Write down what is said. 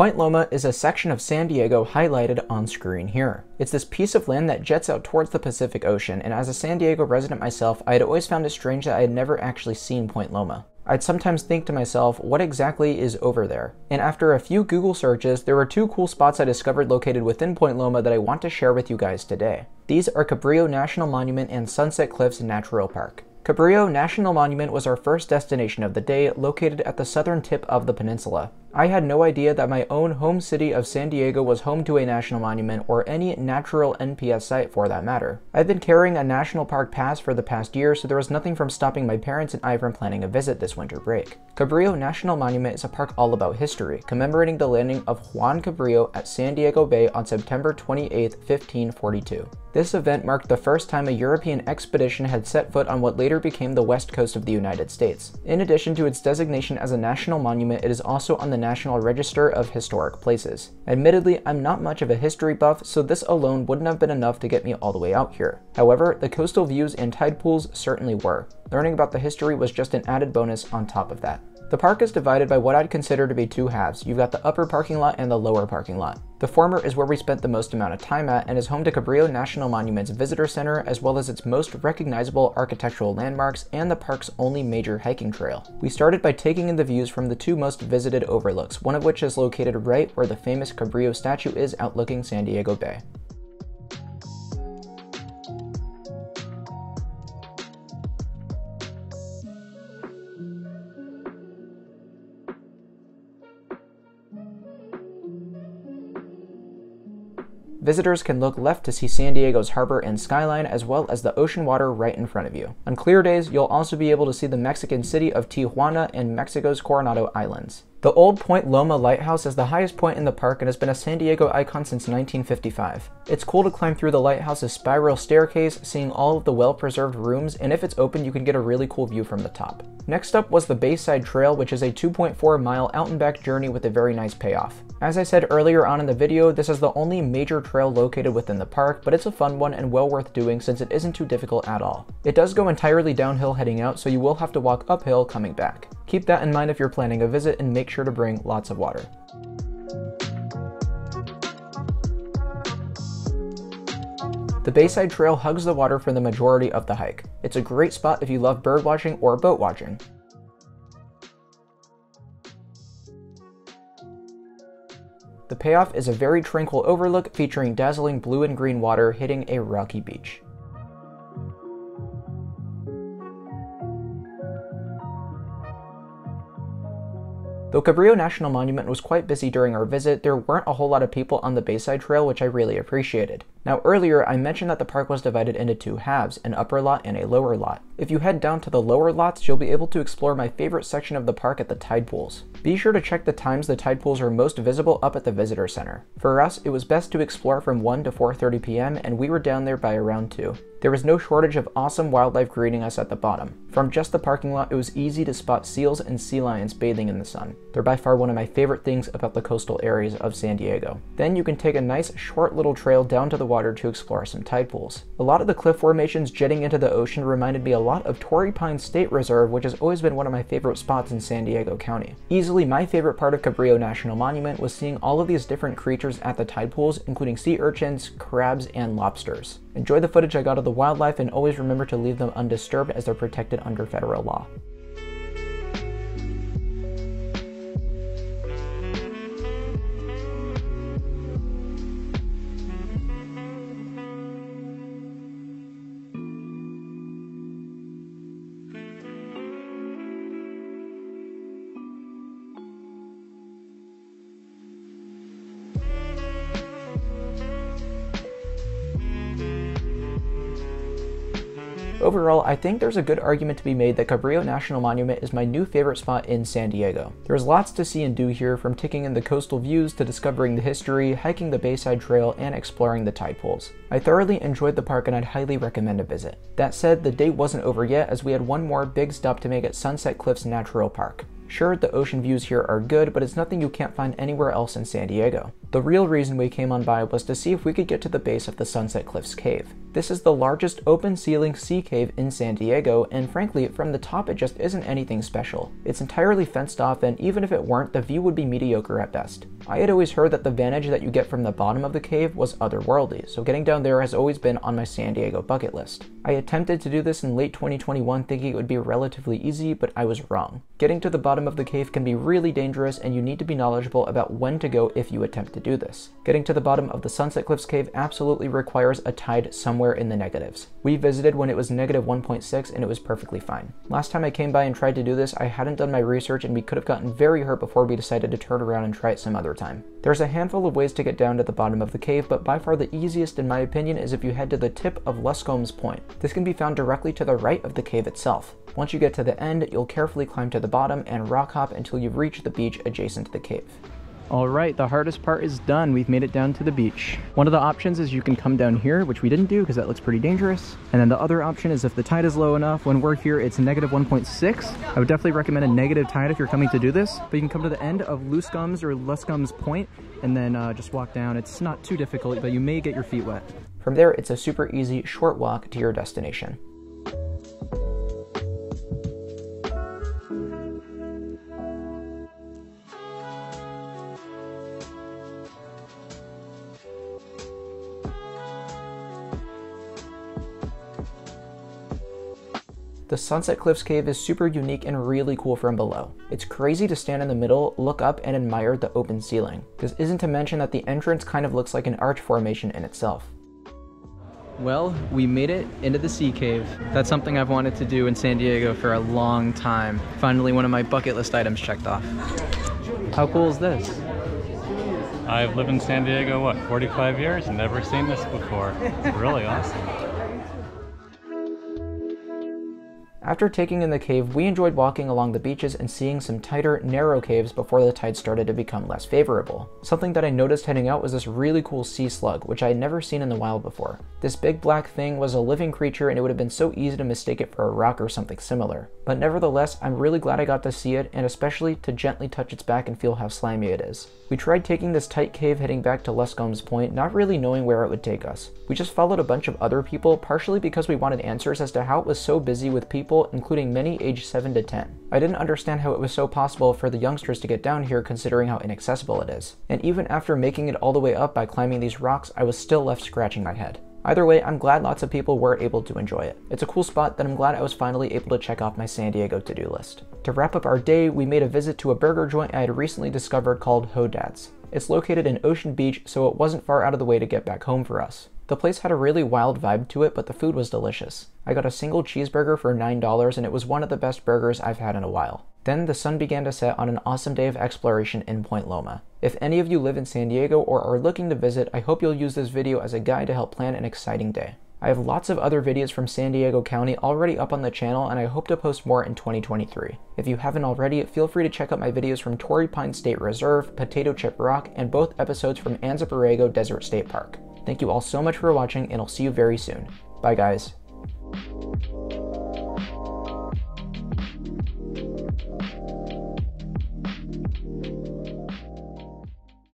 Point Loma is a section of San Diego highlighted on screen here. It's this piece of land that jets out towards the Pacific Ocean, and as a San Diego resident myself, I had always found it strange that I had never actually seen Point Loma. I'd sometimes think to myself, what exactly is over there? And after a few Google searches, there were two cool spots I discovered located within Point Loma that I want to share with you guys today. These are Cabrillo National Monument and Sunset Cliffs Natural Park. Cabrillo National Monument was our first destination of the day, located at the southern tip of the peninsula. I had no idea that my own home city of San Diego was home to a national monument or any natural NPS site for that matter. I've been carrying a national park pass for the past year, so there was nothing from stopping my parents and I from planning a visit this winter break. Cabrillo National Monument is a park all about history, commemorating the landing of Juan Cabrillo at San Diego Bay on September 28, 1542. This event marked the first time a European expedition had set foot on what later became the west coast of the United States. In addition to its designation as a national monument, it is also on the National Register of Historic Places. Admittedly, I'm not much of a history buff, so this alone wouldn't have been enough to get me all the way out here. However, the coastal views and tide pools certainly were. Learning about the history was just an added bonus on top of that. The park is divided by what I'd consider to be two halves. You've got the upper parking lot and the lower parking lot. The former is where we spent the most amount of time at and is home to Cabrillo National Monument's Visitor Center as well as its most recognizable architectural landmarks and the park's only major hiking trail. We started by taking in the views from the two most visited overlooks, one of which is located right where the famous Cabrillo statue is outlooking San Diego Bay. Visitors can look left to see San Diego's harbor and skyline as well as the ocean water right in front of you. On clear days, you'll also be able to see the Mexican city of Tijuana and Mexico's Coronado Islands. The old Point Loma Lighthouse is the highest point in the park and has been a San Diego icon since 1955. It's cool to climb through the lighthouse's spiral staircase, seeing all of the well-preserved rooms, and if it's open you can get a really cool view from the top. Next up was the Bayside Trail, which is a 2.4 mile out and back journey with a very nice payoff. As I said earlier on in the video, this is the only major trail located within the park, but it's a fun one and well worth doing since it isn't too difficult at all. It does go entirely downhill heading out, so you will have to walk uphill coming back. Keep that in mind if you're planning a visit and make sure to bring lots of water. The Bayside Trail hugs the water for the majority of the hike. It's a great spot if you love birdwatching or boat watching. The payoff is a very tranquil overlook featuring dazzling blue and green water hitting a rocky beach. Though Cabrillo National Monument was quite busy during our visit, there weren't a whole lot of people on the Bayside Trail, which I really appreciated. Now earlier, I mentioned that the park was divided into two halves, an upper lot and a lower lot. If you head down to the lower lots, you'll be able to explore my favorite section of the park at the tide pools. Be sure to check the times the tide pools are most visible up at the visitor center. For us, it was best to explore from 1 to 4.30 p.m. and we were down there by around 2. There was no shortage of awesome wildlife greeting us at the bottom. From just the parking lot, it was easy to spot seals and sea lions bathing in the sun. They're by far one of my favorite things about the coastal areas of San Diego. Then you can take a nice short little trail down to the water to explore some tide pools. A lot of the cliff formations jetting into the ocean reminded me a lot of Torrey Pines State Reserve, which has always been one of my favorite spots in San Diego County. Easily my favorite part of Cabrillo National Monument was seeing all of these different creatures at the tide pools, including sea urchins, crabs, and lobsters. Enjoy the footage I got of the wildlife and always remember to leave them undisturbed as they're protected under federal law. Overall, I think there's a good argument to be made that Cabrillo National Monument is my new favorite spot in San Diego. There's lots to see and do here, from taking in the coastal views to discovering the history, hiking the Bayside Trail, and exploring the tide pools. I thoroughly enjoyed the park and I'd highly recommend a visit. That said, the day wasn't over yet as we had one more big stop to make at Sunset Cliffs Natural Park. Sure, the ocean views here are good, but it's nothing you can't find anywhere else in San Diego. The real reason we came on by was to see if we could get to the base of the Sunset Cliffs Cave. This is the largest open ceiling sea cave in San Diego, and frankly, from the top it just isn't anything special. It's entirely fenced off, and even if it weren't, the view would be mediocre at best. I had always heard that the vantage that you get from the bottom of the cave was otherworldly, so getting down there has always been on my San Diego bucket list. I attempted to do this in late 2021 thinking it would be relatively easy, but I was wrong. Getting to the bottom of the cave can be really dangerous, and you need to be knowledgeable about when to go if you attempt to do this. Getting to the bottom of the Sunset Cliffs cave absolutely requires a tide somewhere somewhere in the negatives. We visited when it was negative 1.6 and it was perfectly fine. Last time I came by and tried to do this, I hadn't done my research and we could have gotten very hurt before we decided to turn around and try it some other time. There's a handful of ways to get down to the bottom of the cave, but by far the easiest in my opinion is if you head to the tip of Luscombe's Point. This can be found directly to the right of the cave itself. Once you get to the end, you'll carefully climb to the bottom and rock hop until you reach the beach adjacent to the cave. All right, the hardest part is done. We've made it down to the beach. One of the options is you can come down here, which we didn't do because that looks pretty dangerous. And then the other option is if the tide is low enough, when we're here, it's negative 1.6. I would definitely recommend a negative tide if you're coming to do this. But you can come to the end of Luscombe's or Luscombe's Point and then uh, just walk down. It's not too difficult, but you may get your feet wet. From there, it's a super easy short walk to your destination. The Sunset Cliffs Cave is super unique and really cool from below. It's crazy to stand in the middle, look up, and admire the open ceiling. This isn't to mention that the entrance kind of looks like an arch formation in itself. Well, we made it into the sea cave. That's something I've wanted to do in San Diego for a long time. Finally, one of my bucket list items checked off. How cool is this? I've lived in San Diego, what, 45 years? Never seen this before. It's really awesome. After taking in the cave, we enjoyed walking along the beaches and seeing some tighter, narrow caves before the tide started to become less favorable. Something that I noticed heading out was this really cool sea slug, which I had never seen in the wild before. This big black thing was a living creature and it would have been so easy to mistake it for a rock or something similar. But nevertheless, I'm really glad I got to see it and especially to gently touch its back and feel how slimy it is. We tried taking this tight cave heading back to Luscombe's Point, not really knowing where it would take us. We just followed a bunch of other people, partially because we wanted answers as to how it was so busy with people including many aged 7 to 10. I didn't understand how it was so possible for the youngsters to get down here considering how inaccessible it is. And even after making it all the way up by climbing these rocks, I was still left scratching my head. Either way, I'm glad lots of people were able to enjoy it. It's a cool spot that I'm glad I was finally able to check off my San Diego to-do list. To wrap up our day, we made a visit to a burger joint I had recently discovered called Hodad's. It's located in Ocean Beach, so it wasn't far out of the way to get back home for us. The place had a really wild vibe to it, but the food was delicious. I got a single cheeseburger for $9 and it was one of the best burgers I've had in a while. Then the sun began to set on an awesome day of exploration in Point Loma. If any of you live in San Diego or are looking to visit, I hope you'll use this video as a guide to help plan an exciting day. I have lots of other videos from San Diego County already up on the channel and I hope to post more in 2023. If you haven't already, feel free to check out my videos from Torrey Pine State Reserve, Potato Chip Rock, and both episodes from Anza Borrego Desert State Park. Thank you all so much for watching, and I'll see you very soon. Bye, guys.